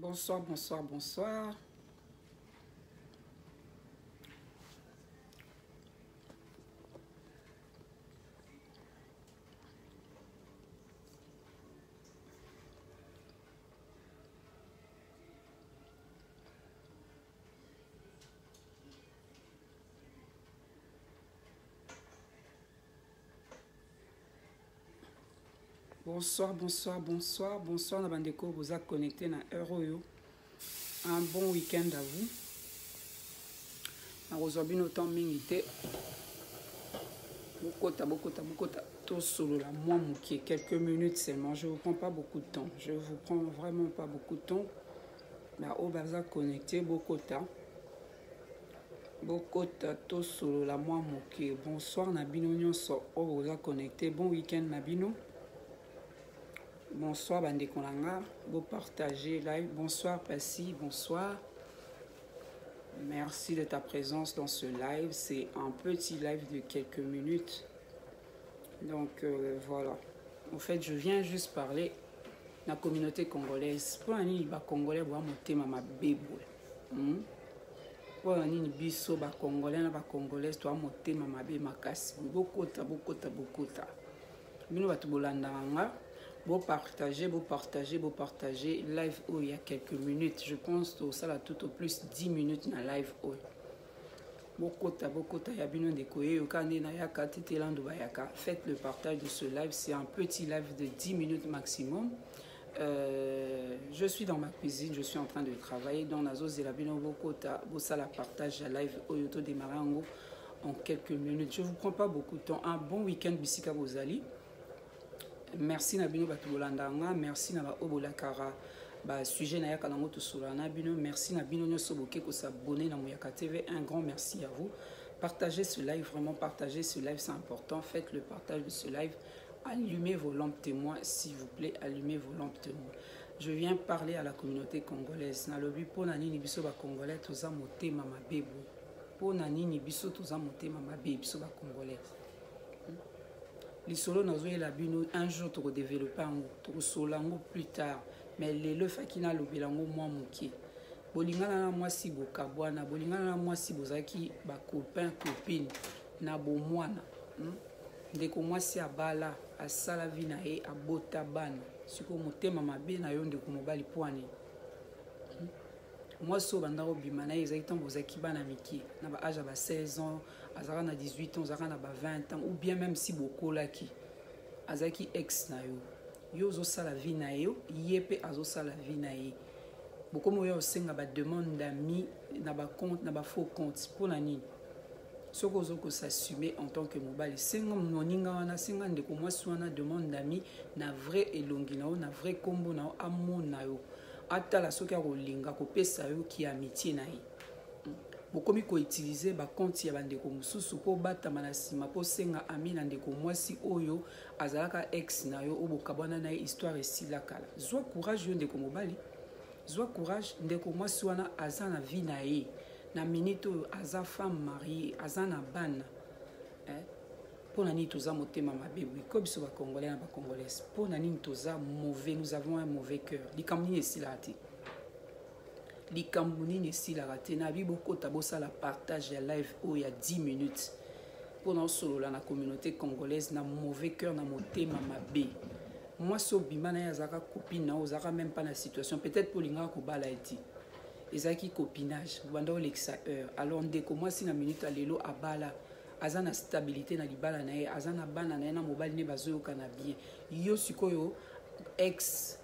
Bonsoir, bonsoir, bonsoir. bonsoir bonsoir bonsoir bonsoir na bandeko boza connecté na heure oyo un bon week-end à vous nakozwa bino temps mingi te bokota bokota bokota tosolola mwa moke quelques minutes seulement je vous prends pas beaucoup de temps je vous prends vraiment pas beaucoup de temps baoyo baza connecté bokota bokota tosolola mwa moke bonsoir na bino nyonso oyo boza connecte bon week-end na bino bonsoir bandeko na nga bopartage live bonsoir pasi bonsoir merci de ta présence dans ce live c'est un petit live de quelques minutes donc euh, voilà en fait je viens juste parler na communauté congolaise mpo na nini bacongolais boya motema mabe boye hmm? mpo na nini biso bacongolais na bacongolaise toa motema mabe makasi bokota bokota bokota bino bato bolandaka nga bopartage bopartage bopartage live oyo ya quelques minutes je pense tosala tout au plus 10 minutes na live oyo bokota bokota ya bino ndeko yeyo kaka nde nayaka tetelando bayaka faites le partage de ce live c'est un petit live de 10 minutes maximum Euh, je suis dans ma cuisine, je suis en train de travailler. Donc, nazozela bino bokota, bosala partage ya live oyo to démarrer yango en quelques minutes. Je vous prends pas beaucoup de temps. Un bon week-end bisika bozali. Merci na bino batu bolanda nga, merci na ba obola kara. Ba sujet na yaka nango tosola na bino. Merci na bino nyoso boke ko s'abonner na Moyaka TV. Un grand merci à vous. Partagez ce live, vraiment partagez ce live, c'est important. Faites le partage de ce live. Euh, Allumez vos lampes témoins, s'il vous plaît, allumez vos lampes témoins. Je viens parler à la communauté congolaise. Nalobi mpo na nini biso ba congolais toza motema mabe boye. Mpo na nini biso toza motema mabe biso ba congolais. Hmm? Lisolo nazoyela bino un jour tokodevelope yango, tokosola yango plus tard. Mais lelo efaki nalobela yango mwa moke. Bolingana na mwasi bokabwana, bolingana na mwasi bozalaki ba copains copines na bomwana. Hmm? ndeko mwasi abala asala vi na ye abota bana sikoyo motema mabe na yo ndeko mobali pwani hmm? mwasi oyo banda kobima na ye ezalaki ntango bozalaki bana mike na baage ya ba 16 ans azalaka na 18 ans azalaka na ba 20 ans ou bien même si bokolaki azalaki ex na yo yo ozosala vi na yo ye mpe azosala vi na ye bokomi oya osenga bademande d'amis na bacompte na bafaux compte mpo na nini soki ozo ko s'assumer en tant que mobali senga moninga wana senga ndeko mwasi wana demande d'ami na vrai elongi na yo na vrai kombo na yo amona yo atala soki akolinga kopesa yo ki amitie na ye bokomi koutilize bakonti ya bandeko mosusu mpo obatama na nsima mpo osenga ami na ndeko mwasi oyo azalaka ex na yo oyo bokabwana na ye histoire esila kala zwa courage yo ndeko mobali zwa courage ndeko mwasi wana aza na vie na ye na minute oyo aza femme marie aza na bana eh? mpo na nini toza motema mabe boye ko biso bacongolais na bacongolaise mpo na nini toza mauvais nous avons un mauvais cœur likambo nini esilaka te likambo nini esilaka te na bi bokota bosala partage ya live oyo ya 10 minutes mpo na osolola na communauté congolaise na mauvais cœur na motema mabe mwasi obima na ye azalaka copine na yo ozalaka meme mpa na situation peut-être mpo olingaka kobala ye ti ezalaki copinage obanda olekisa heure alors ndeko mwasi na minute ya lelo abala aza na stabilité na libala na ye aza na bana na ye na mobali ne bazoyokana bien yo sikoyo ex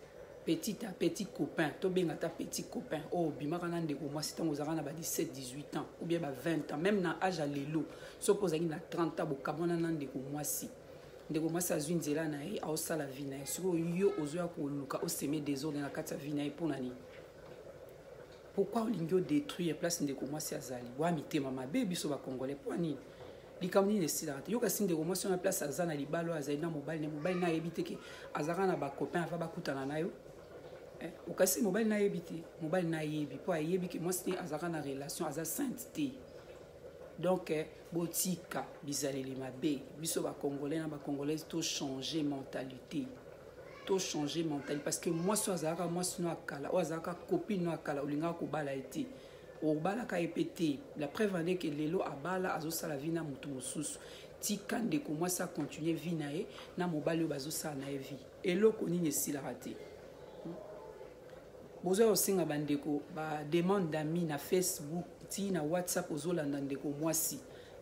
petit a petit copain tobenga ata petit copain oyo oh, obimaka na ndeko mwasi ntango ozalaka na ba 17 18 ans ou bien ba 20 ans même na age ya lelo soki ozalaki na 30 ans bokabwana na ndeko mwasi ndeko mwasi azwi nzela na ye aosala vi na ye sikoyo yo ozoya koluka oseme desordre na kati ya vi na ye mpo na nini pourkui olingi odétruire place ndeko mwasi azali wa mitema mabe biso bacongolais mpo nini likambo nini esilaka te yokasi ndeko mwasi wana place aza na libala oyo azali na mobali na mobali na ayebi te ke azalaka na bacopain ava bakutana na yo eh, okasi mobali na ayebi te mobali na ayebi mpo ayebi ke mwasi te azalaka na relation aza sainte te donc eh, botika bizaleli mabe biso bacongolais na bacongolaise tochange mentalité to changer mentalité parce que moi so azalaka moi sino akala ou azalaka copine no akala olingaka kobala ye te obalaka ye mpe te la preuve ande ke lelo abala azosala vi na moto mosusu tika ndeko mwasi akontinue vi na ye na mobali oyo bazosala na ye vi eloko nini esilaka te hmm? boza kosenga bandeko bademande dami na facebook ti na whatsapp ozolanda ndeko mwasi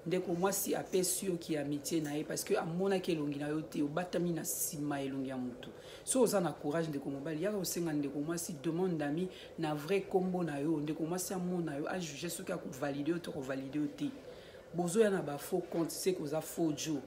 ndeko mwasi apesi yo ki amitie na ye parce que amonaki elongi na yo te obatami na nsima ya elongi ya motu so oza na courage ndeko mobali yaka kosenga ndeko mwasi demande dami na vrai nkombo na yo ndeko mwasi amona yo ajuge soki akovalide yo to kovalide yo te bozoya na bafaux compte se koza faux jo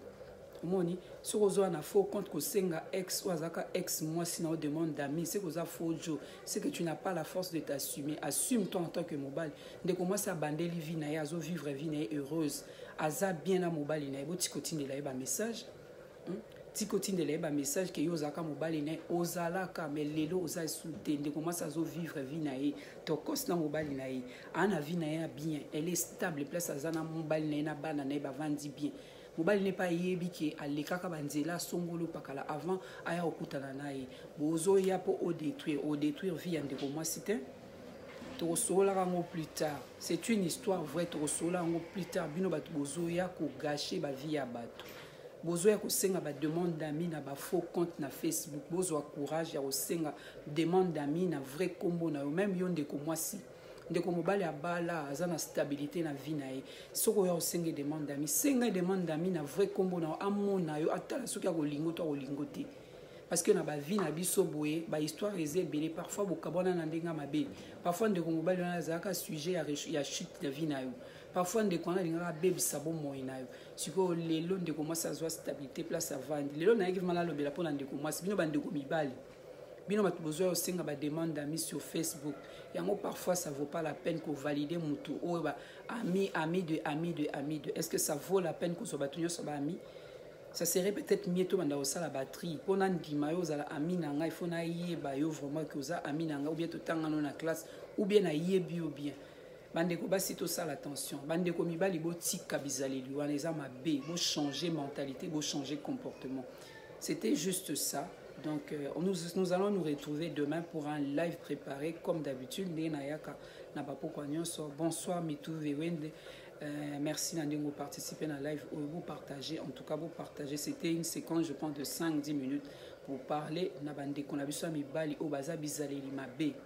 omoni soki ozoya na faux compte kosenga ex oyo azalaka ex mwasi na yo demande dami se koza faux jo c'est que tu n'as pas la force de t'assumer assume toi en tant que mobali ndeko mwasi abandeli vie na ye azovivre vie na ye heureuse aza bien na mobali na ye botika otindela ye bamessage hmm? tika otindela ye bamessage ke yo ozalaka mobali na ye ozalaka me lelo oza esu te ndeko mwasi azovivre vie na ye tokos na mobali na ye aa na vie na ye ya bien elle est stable place aza na mobali na ye na bana na ye bavandi bien mobali ne pa ayebi ke alekaka banzela songolo pakala avant aya kokutana na ye bozoya mpo odétruire odétruire vie ya ndeko mwasi te tokosololaka yango plus tard c'est une histoire vraie tokosolola yango plus tard bino bato bozoya kogashe bavie ya bato bozoya kosenga bademande d'ami na bafaux compte na facebook bozwa courage ya kosenga demande d'ami na vrai nkombo na yo meme yo ndeko mwasi ndeko mobali abala aza na stabilité na vie na ye soki oya osenge demande dami senga demande dami na vrai nkombo na yo amona yo atala soki akolingo to akolingo te parce que na bavie na biso boye bahistoire eza ebele parfois bokabwana na ndenge ya mabe parfois ndeko mobali wana azalaka sujet ya, ya chute na vie na yo parfois ndeko wana alingaka abebisa bomoi na yo sikoyo lelo ndeko mwasi azwa stabilité place avandi lelo nayaki vrima nalobela mpo na ndeko mwasi bino bandeko mibali bino bato bozwa osenga bademande ami sur facebook yango parfois ça vaut pas la peine kovalide motu oyo ba ami ami de ami de ami de est ce que ça vaut la peine kozwa bato nyonso baami ça serait peut-être mieux tobanda kosala batrie mpo nandima yo ozala ami na ngai ifo nayeba yo vraiment ke oza ami na ngai ou bien totangano na classe ou bien nayebi yo bien bandeko basi tosala attention bandeko mibali botika bizaleli wana eza mabe bochange mentalité bochange comportement c'était juste ça donc euh, nous, nous allons nous retrouver demain pour un live préparé comme d'habitude ndenge nayaka na bapokwa nyonso bonsoir mitu vewende euh, merci na ndenge oparticipe na live oyo bopartage en tout cas bopartage c'était une séquence je pense de 5 10 minutes pour parler na bandeko na biso ya mibali oyo baza bizaleli mabe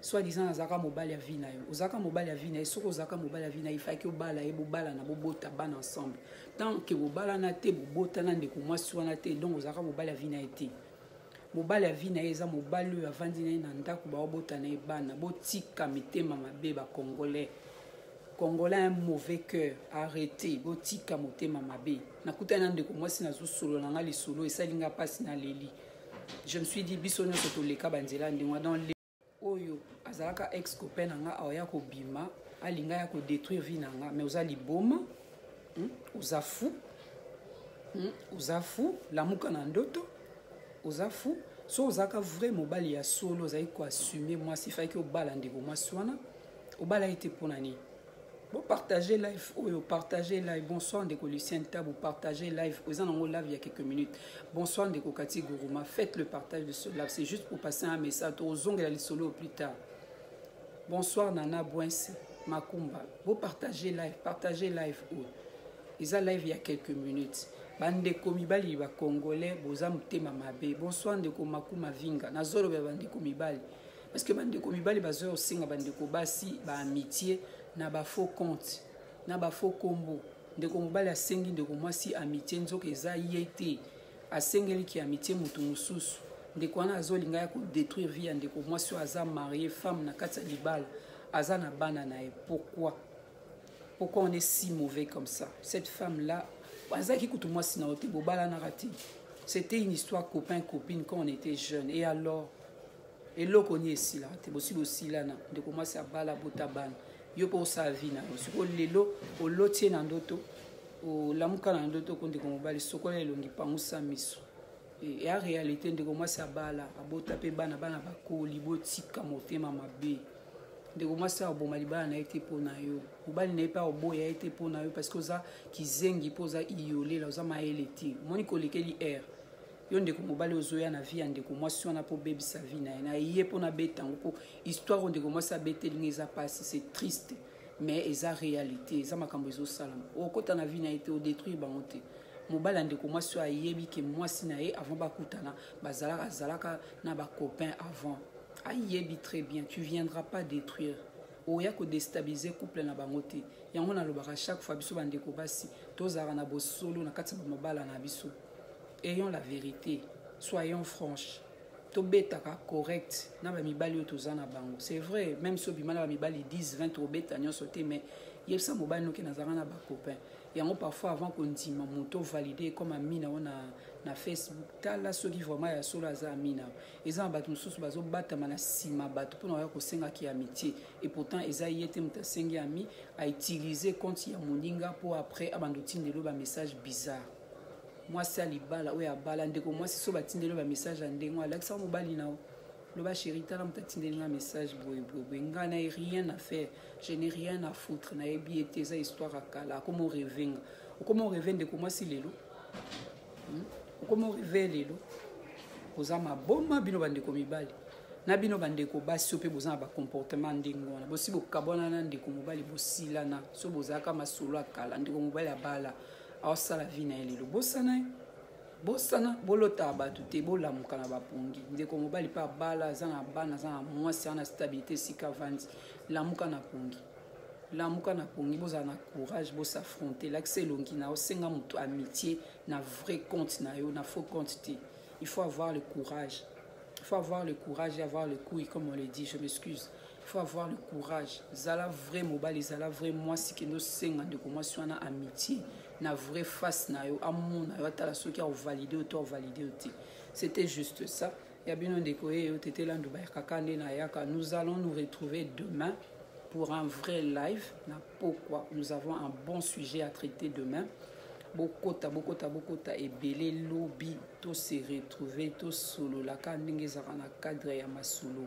soit disant azalaka mobali ya vie na yo ozalaka mobali ya vie na ye soki ozalaka mobali ya vie na ye ifaki obala ye bobalana bobota bana ensemble tant ke bobalana te bobotana ndeko mwasi wana te donc ozalaka mobali ya vie na ye te mobali ya vie na ye eza mobali oyo avandi na ye na ndako baobota na ye bana botika mitema mabe bacongolais congolais un mauvais cœur arrete botika motema mabe nakutani na ndeko mwasi nazosolola nga lisolo esali nga mpasi na leli je me suis dit biso nyonso toleka banzela ndenge dans le oyo azalaka ex copain na nga aoya kobima alinga ya kodétruire vie na nga mais oza liboma hmm? oza fou hmm? oza fou lamuka na ndoto oza fou so ozalaka vrai mobali ya solo ozali koassume mwasi faki obala ndeko mwasi wana obala ye te mpo na nini Bon, partagez live oyo oh, partagez live bonsoir ndeko lucien tabu partagez live oza nango live il y a quelques minutes bonsoir ndeko kati guruma faites le partage de ce live c'est juste pour passer un message tozongela lisolo au plus tard bonsoir nana buense makumba Vous partagez live partagez live oyo oh. eza live il y a quelques minutes bandeko mibali ba congolais boza motema mabe bonsoir ndeko makuma vinga nazolobela bandeko mibali parce que bandeko mibali bazoya kosenga bandeko basi ba amitié na ba faux compte na ba faux kombo ndeko mobali asengi ndeko mwasi amitié nzoka eza ye te asengeli ki amitié motu mosusu ndeko wana azolinga ya kodétruire vie ya ndeko mwasi oyo aza marie femme na kati ya libala aza na bana na ye pourquoi pourquoi on est si mauvais comme ça cette femme là azalaki kutu mwasi na yo te bobalanaka te c'était une histoire copain copine quand on était jeune et alors eloko ni esilaka te bosi bosilana ndeko mwasi abala bota bana yo mpe osala vi na yo sikoyo lelo oloti ye na ndoto olamuka na ndoto oko ndeko mobali sokola elongi pangusa miso ya réalité ndeko mwasi abala abota mpe bana bana bakoli botika motema mabe ndeko mwasi akoboma libala na ye te mpo na yo mobali na ye mpe akoboya ye te mpo na yo parce que oza kizengi mpo oza iyolela oza mayele te omoni kolekeli aire yo ndeko mobali ozoya na vie ya ndeko mwasi wana mpo obebisa vie na ye na ye mpo nabeta yango mpo histoire oyo ndeko mwasi abeteli nga eza mpasi c'est triste mais eza réalité eza makambo ezosalama okota na vie na ye te odétruire bango te mobali ya ndeko mwasi oyo ayebi ke mwasi na ye avant bakutana bazalaka azalaka na bacopain avant ayebi très bien tu viendras pas détruire oya kodestabilize couple na bango te yango nalobaka chaque fois biso bandeko basi tozalaka na bosolo na kati ya bamabala na biso ayons la vérité soyons franche tobetaka correct na bamibali oyo toza na bango c'est vrai même si obima na bamibali 10 20 tobeta nyonso te mais yebisa mobali noki nazalaka na bacopain yango parfois avant kondima moto ovalide comme amina oyo na, na facebook tala soki vraiment ya solo aza amina eza na bato mosusu bazobatama na nsima bato mpona oya kosengaki amitié et pourtant eza ye te moto asengi ami autilize compte ya moninga mpo après abanda otindelo bamessage bizarre mwasi ya libala oyo abala ndeko mwasi so batindeli ba message ya ndenge oyo alakisaka mobali na yo loba chéri tala moto atindeli nga message boyeboyeboye ngai naye rien à faire je n'ai rien à foutre nayebi ye te eza histoire ya kala akoma oreve nga okoma oreve ndeko mwasi lelo hmm? okoma oreve lelo boza maboma bino bandeko mibali na bino bandeko basi mpe boza na bacomportement ndenge wana bosi bokabwana na ndeko mobali bosilana so bozalaka masolo ya kala ndeko mobali abala aosala vi na ye lelo bosana ye bosana bolotaka bato te bolamuka na bapongi ndeko mobali mpe abala aza na bana aza na mwasi aza na stabilité esika avandi lamuka na pongi lamuka na pongi bozala na courage bosaffronte lakisa elongi na yo senga moto amitié na vrai compte na yo na faux compte te il faut avoir le courage il faut avoir le courage et avoir le couille comme on le dit je m'excuse faut avoir le courage zala vrai mobali zala vrai mwasi kende osenga ndeko mwasi wana amitié na vrai face na yo amona yo atala soki aovalide yo to avalide yo te c'était juste ça ya bino ndeko ye yo tete landu bayakaka nde nayaka nous allons nous retrouver demain pour un vrai live na pokwa nous avons un bon sujet à traiter demain bokota bokota bokota ebele lobi to se retrouver tosololaka ndenge ezalaka na cadre ya masolo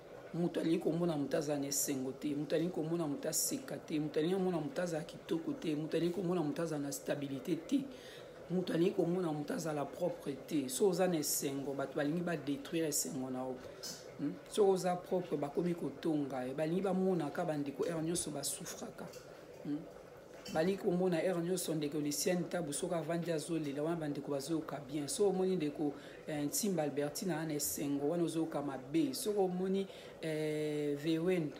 moto alingi komona moto azala na esengo te moto alingi komona moto aseka te moto alingi komona moto azala kitoko te moto alingi komona moto azala na stabilité te moto alingi komona moto azala propre te so oza na esengo bato balingi badétruire esengo na yo hmm? soki oza propre bakomi kotonga ye balingi bamonaka bandeko heure nyonso basufraka hmm? bali kombo na heure nyonso ndeko lucienne tabu soki avandi azolela wana bandeko bazoyoka bien soki omoni ndeko eh, ntimba albertina wana esengo wana ozoyoka mabe soki omoni eh, vewen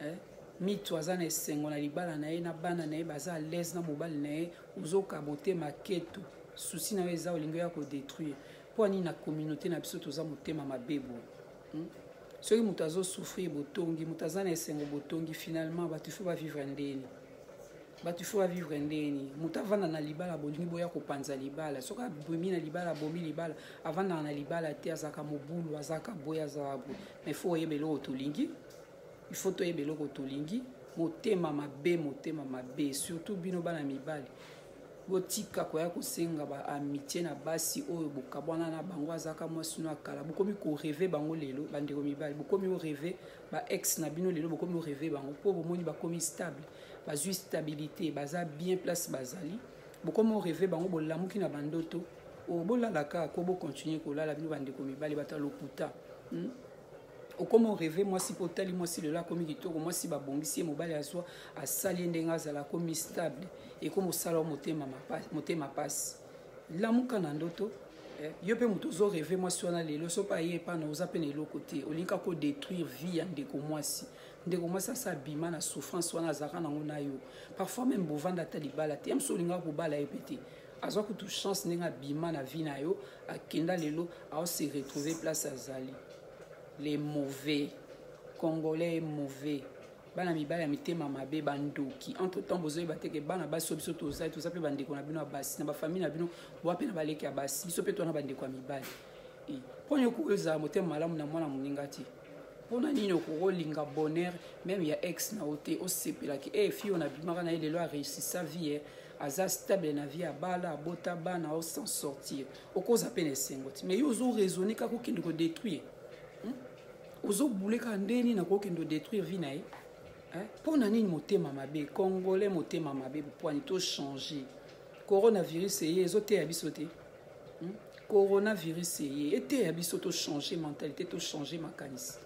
eh, mitu aza na esengo na libala na ye na bana na ye baza alaise na mobali na ye ozoyoka motema ketu susi na yo eza olingi oya kodetruire mpo anini na communauté na biso toza motema mabe boye hmm? soki moto azosouffrir botongi moto aza na esengo botongi finalement bato ifo bavivre ndeni bato ifo bavivre ndenge nini moto avanda na libala bolingi boya kopanza libala soki abomi na libala abomi libala avandaka na libala te azalaka mobulu azalaka boye azalaka boye ma ifo oyeba eloko tolingi ifo toyeba eloko tolingi motema mabe motema mabe surtout bino bana mibali botika koya kosenga baamitie na basi oyo bokabwana na bango azalaka mwasi no ya kala bokomi koreve bango lelo bandeko mibali bokomi oreve ba ex na bino lelo bokomi oreve bango mpo bomoni bakomi stable bazwi stabilité baza bien place bazali bokomi oreve bango bolamuki na bandoto oyo bolala kaka ko bokontinue kolala bino bandeko mibali bato ya lokuta hmm? okomi oreve mwasi mpo otali mwasi lelo akomi kitoko mwasi babongisi ye mobali azwa asali ye ndenge azala akomi stable ekomi osala motema mpasi lamuka na ndoto eh, yo mpe moto ozo reve mwasi wana lelo soki aye epana oza mpe na eloko te olingaka ko détruire vie ya ndeko mwasi ndeko mwasi asa abima na souffrance wana azalaka nango na yo parfois meme bovanda ata libala te ya mosusu olingaka kobala ye mpe te azwa kutu chance ndenge abima na vie na yo akenda lelo aose retrouve place azali les mauvais congolais mauvais bana mibali ya mitema mabe bandoki entre temps bozoyeba te ke bana basi oyo biso tozali toza mpe bandeko na bino ya basi na bafamille na bino boa mpe na baleki ya basi biso mpe towana bandeko ya mibali eh, mpo nini okoki ozala motema malamu na mwana moninga te mpona nini okoki olinga bonheur meme ya ex na yo te osepelaki e eh, fi oyo nabimaka na ye lelo areusisa vie eh. aza stable na vie abala abota bana o sans sortir okoza mpe na esengo te mais yo ozo raisonne kaka okende kodétruire ozo boule kaka nde nini akoki kende odétruire vie na ye mpo eh? na nini motema mabe congolais motema mabe bopwani tochange coronavirus eye ezoteya biso te hmm? coronavirus eye eteya biso tochange mentalité tochange makanisi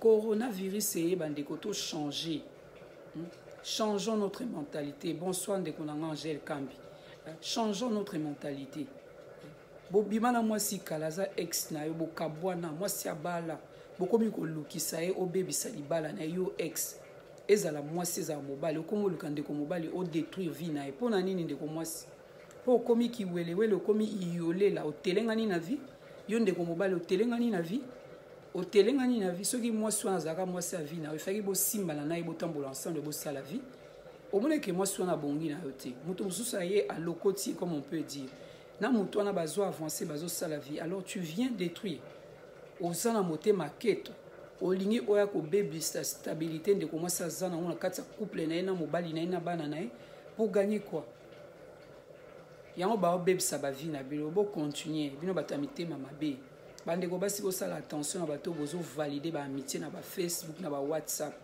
coronavirus eye bandeko tochange hmm? changeons notre mentalité bonsoir ndeko na nga angele kambi eh? changeons notre mentalité bobima na mwasi kala aza ex na yo bokabwana mwasi abala bokomi kolukisa ye obebisa libala na yo ex ezala mwasi ezala mobali okomi oluka ndeko mobali odetruire vie na ye mpo na nini ndeko mwasi mpo okomi kiwelewele okomi iyolela otelengani na vie yo ndeko mobali otelengani na vie otelengani na vie soki mwasi wana azalaka mwasi ya vie na yo efaki bosimbana na ye botambola ensemble bosala vie omoneke mwasi wana abongi na yo te moto mosusu aye alokoti comme on peut dire na moto wana bazo avance bazosala vie alors tu viens détruire oza na motema keto olingi oya kobebisa stabilité ndeko mwasi aza nango na kati ya couple na ye na mobali na ye na bana na ye pour gagner quoi yango baobebisa bavie na bino bocontinue bino bato ya mitema mabe bandeko basi bosala attention na bato bozovalide baamitie na bafacebook na bawhatsapp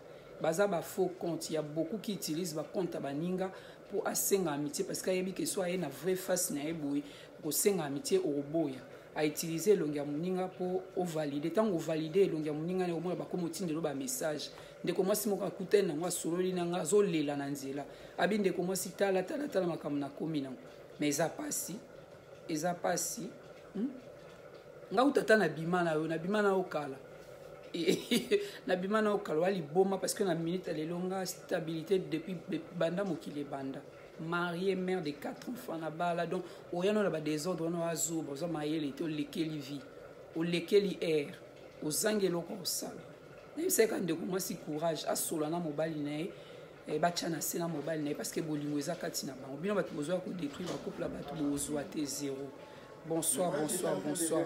baza bafaux compte ya beaucoup qui utilise bacompte ya baninga mpo asenga amitie parce que ayebi ke so aye na vrai face na ye boye okosenga amitie okoboya autilize elongi ya moninga mpo ovalide ntango ovalide elongi ya moninga ne omona bakomi otindelo bamessage ndeko mwasi moko akutani nango asololi na ngai azolela na nzela abi ndeko mwasi tala tala tala makambo nakomi nango ma eza mpasi eza mpasi hmm? nga uta ata na bima na yo na bima na yo kala na bima na yo kala wa liboma parce que na minute lelo nga stabilité depuis banda mokili ebanda marie mère de quatre enfants na bala donc oya no na badésordre wana oya zoba oza mayele te olekeli vie olekeli aire ozangi eloko osala nayebisaka ndeko mwasi courage asola na mobali na ye eh, batya na se na mobali na ye parce que bolingo eza kati na bango bino bato bozoya kodétruire bacouple ya bato bozwa te zero bonsoir bonsoir bonsoir